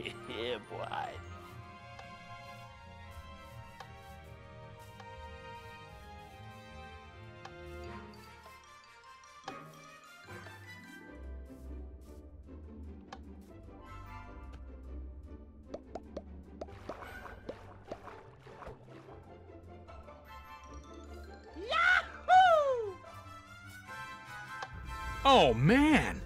Yeah, boy. Oh, man!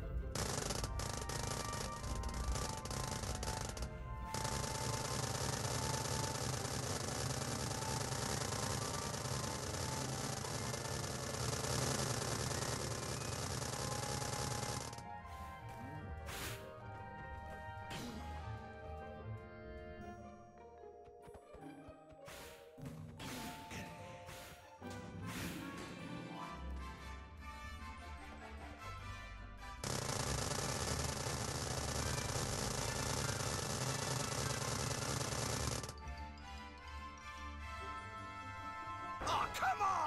Oh, come on!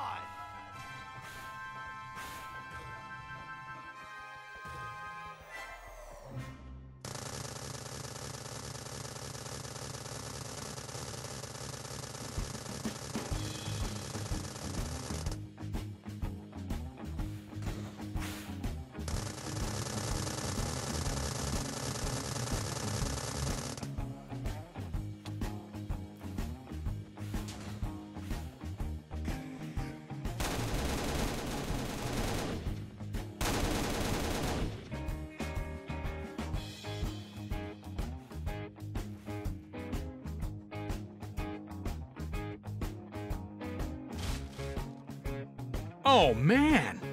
Oh, man!